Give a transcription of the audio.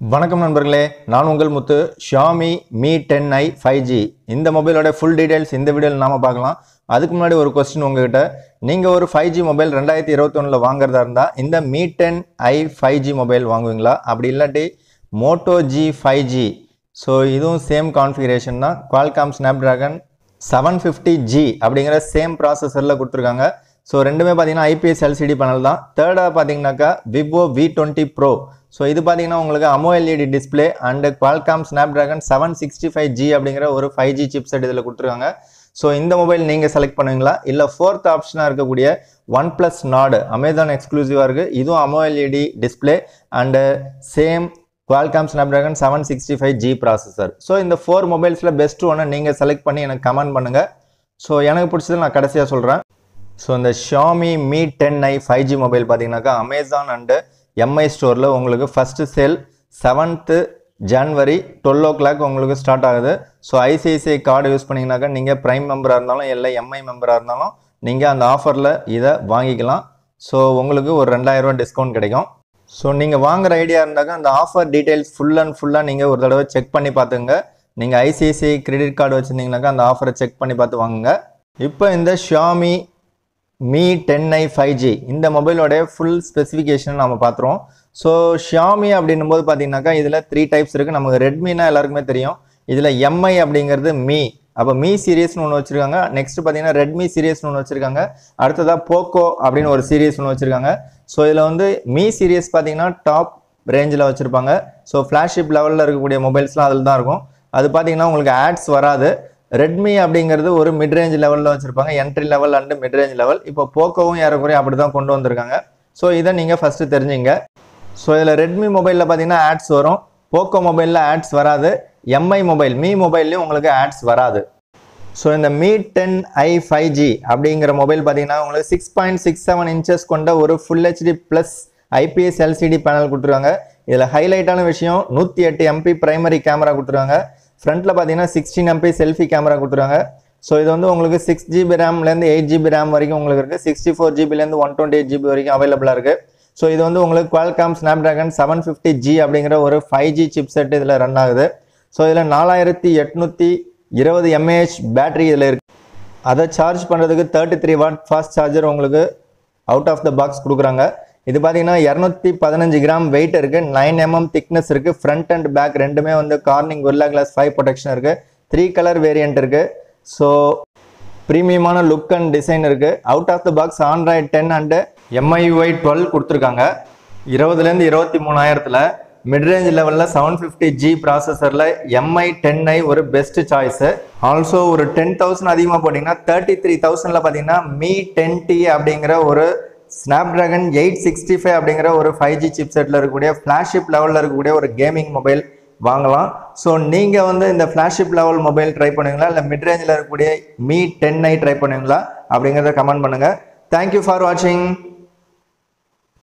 வணக்கம் நண்பர்களே நான் உங்கள் Muthu Xiaomi Mi ten i five G இந்த மொபைலோட ஃபுல் டீடைல்ஸ் இந்த வீடியோவில் நாம் பார்க்கலாம். அதுக்கு முன்னாடி ஒரு கொஸ்டின் உங்ககிட்ட. நீங்கள் ஒரு ஃபைவ் ஜி மொபைல் ரெண்டாயிரத்தி இருபத்தொன்னில் வாங்குறதா இருந்தால் இந்த Mi ten i five G mobile வாங்குவீங்களா? அப்படி இல்லாட்டி Moto G five G so இதுவும் சேம் கான்ஃபிகரேஷன் தான். Qualcomm Snapdragon seven fifty G அப்படிங்கிற சேம் ப்ராசஸரில் கொடுத்துருக்காங்க. ஸோ ரெண்டுமே பார்த்தீங்கன்னா ஐபிஎஸ் எல்சிடி பேனல் தான். தேர்டாக பார்த்தீங்கன்னாக்கா Vivo V twenty pro so இது பார்த்தீங்கன்னா உங்களுக்கு AMOLED display and Qualcomm Snapdragon seven sixty five G அப்படிங்கிற ஒரு ஃபைவ் ஜி சிப் செட் இதில் கொடுத்துருக்காங்க. ஸோ இந்த மொபைல் நீங்கள் செலக்ட் பண்ணுவீங்களா? இல்லை ஃபோர்த் ஆப்ஷனாக இருக்கக்கூடிய ஒன் ப்ளஸ் நாடு அமேசான் எக்ஸ்க்ளூசிவாக இருக்குது இதுவும் AMOLED display and same Qualcomm Snapdragon seven sixty five G processor so இந்த ஃபோர் மொபைல்ஸில் பெஸ்ட் ஒன்று நீங்கள் செலக்ட் பண்ணி எனக்கு கமெண்ட் பண்ணுங்கள் ஸோ எனக்கு பிடிச்சது நான் கடைசியாக சொல்கிறேன் ஸோ இந்த Xiaomi Mi ten i five G mobile பார்த்தீங்கன்னாக்கா அமேசான் அண்டு எம்ஐ ஸ்டோரில் உங்களுக்கு first sale seventh January twelve o'clock உங்களுக்கு ஸ்டார்ட் ஆகுது. ஸோ ஐசிஐசிஐ கார்டு யூஸ் பண்ணிங்கனாக்கா நீங்கள் ப்ரைம் மெம்பராக இருந்தாலும் இல்லை எம்ஐ மெம்பராக இருந்தாலும் நீங்கள் அந்த ஆஃபரில் இதை வாங்கிக்கலாம். ஸோ உங்களுக்கு ஒரு ரெண்டாயிரரூவா டிஸ்கவுண்ட் கிடைக்கும். ஸோ நீங்கள் வாங்குற ஐடியா இருந்தாக்கா அந்த ஆஃபர் டீட்டெயில்ஸ் ஃபுல் அண்ட் ஃபுல்லாக நீங்கள் ஒரு தடவை செக் பண்ணி பார்த்துங்க நீங்கள் ஐசிஐசிஐ கிரெடிட் கார்டு வச்சுருந்தீங்கனாக்கா அந்த ஆஃபரை செக் பண்ணி பார்த்து வாங்குங்க. இப்போ இந்த Xiaomi Mi ten i five G இந்த மொபைலோடைய ஃபுல் ஸ்பெசிஃபிகேஷன் நம்ம பார்த்துருவோம் ஸோ ஷாமி அப்படின்னும் போது பார்த்தீங்கன்னாக்கா இதில் த்ரீ டைப்ஸ் இருக்குது நமக்கு ரெட்மினா எல்லாருக்குமே தெரியும். இதில் எம்ஐ அப்படிங்கிறது மீ அப்போ மீ சீரியஸ்னு ஒன்று வச்சுருக்காங்க. நெக்ஸ்ட் பார்த்தீங்கன்னா ரெட்மி சீரியஸ்னு ஒன்று வச்சுருக்காங்க. அடுத்ததாக போக்கோ அப்படின்னு ஒரு சீரியஸ் ஒன்று வச்சுருக்காங்க. ஸோ இதில் வந்து மீ சீரியஸ் பார்த்தீங்கன்னா டாப் ரேஞ்சில் வச்சுருப்பாங்க. ஸோ ஃப்ளாஷிப் லெவலில் இருக்கக்கூடிய மொபைல்ஸ்லாம் அதில் தான் இருக்கும். அது பார்த்தீங்கன்னா உங்களுக்கு ஆட்ஸ் வராது. ரெட்மி அப்படிங்கிறது ஒரு மிட் ரேஞ்ச் லெவலில் வச்சுருப்பாங்க. Entry level and mid range level இப்போ போக்கோவும் ஏறக்குறைய அப்படி தான் கொண்டு வந்திருக்காங்க. ஸோ இதை நீங்கள் ஃபஸ்ட்டு தெரிஞ்சுங்க. ஸோ இதில் ரெட்மி மொபைலில் பார்த்தீங்கன்னா ஆட்ஸ் வரும். போக்கோ மொபைலில் ஆட்ஸ் வராது. எம்ஐ மொபைல் மீ மொபைல்லையும் உங்களுக்கு ஆட்ஸ் வராது. ஸோ இந்த Mi ten i five G அப்படிங்கிற மொபைல் பார்த்தீங்கன்னா உங்களுக்கு six point six seven inches கொண்ட ஒரு full HD plus IPS LCD panel கொடுத்துருவாங்க இதில் ஹைலைட்டான விஷயம் நூற்றி எட்டு எம்பி பிரைமரி கேமரா கொடுத்துருவாங்க ஃப்ரண்ட்டில் பார்த்தீங்கன்னா சிக்ஸ்டீன் எம்பி செல்ஃபி கேமரா கொடுத்துருக்காங்க. ஸோ இது வந்து உங்களுக்கு சிக்ஸ் ஜிபி ரேம்லேருந்து எயிட் ஜிபி ரேம் வரைக்கும் உங்களுக்கு இருக்குது சிக்ஸ்டி ஃபோர் ஜிபிலேருந்து ஒன் டுவெண்ட்டி எயிட் ஜிபி வரைக்கும் அவைலபிளாக இருக்குது ஸோ இது வந்து உங்களுக்கு Qualcomm Snapdragon seven fifty G அப்படிங்கிற ஒரு ஃபைவ் ஜி சிப் செட் இதில் ரன் ஆகுது. ஸோ இதில் நாலாயிரத்தி எட்நூற்றி இருபது எம்ஏஹெச் பேட்டரி இதில் இருக்குது அதை சார்ஜ் பண்ணுறதுக்கு thirty three watt fast charger உங்களுக்கு அவுட் ஆஃப் த பாக்ஸ் கொடுக்குறாங்க. இது பார்த்தீங்கன்னா இரநூத்தி பதினஞ்சு கிராம் வெயிட் இருக்குது நைன் எம்எம் திக்னஸ் இருக்குது ஃப்ரண்ட் அண்ட் பேக் ரெண்டுமே வந்து Corning Gorilla glass five protection இருக்குது த்ரீ கலர் வேரியன்ட் இருக்குது ஸோ ப்ரீமியமான லுக் அண்ட் டிசைன் இருக்குது out of the box Android ten and MIUI twelve கொடுத்துருக்காங்க. இருபதுலேருந்து இருபத்தி மூணாயிரத்தில் மிட்ரேஞ்ச் லெவலில் செவன் ஃபிஃப்டி ஜி ப்ராசஸரில் எம்ஐ டென் ஐ ஒரு பெஸ்ட் சாய்ஸு ஆல்சோ ஒரு டென் தௌசண்ட் அதிகமாக போட்டிங்கன்னா தேர்ட்டி த்ரீ தௌசண்டில் பார்த்தீங்கன்னா மீ டென் டி அப்படிங்கிற ஒரு ஸ்னாப்ட்ராகன் எயிட் சிக்ஸ்டி ஃபைவ் அப்படிங்கிற ஒரு ஃபைவ் ஜி சிப் செட்டில் இருக்கக்கூடிய ஃப்ளாஷிப் லெவலில் இருக்கக்கூடிய ஒரு கேமிங் மொபைல் வாங்கலாம். ஸோ நீங்கள் வந்து இந்த ஃப்ளாஷிப் லெவல் மொபைல் ட்ரை பண்ணுவீங்களா? இல்லை மிட் ரேஞ்சில் இருக்கக்கூடிய மீ டென் ஐ ட்ரை பண்ணுவீங்களா? அப்படிங்கிறத கமெண்ட் பண்ணுங்கள் தேங்க்யூ ஃபார் வாட்சிங்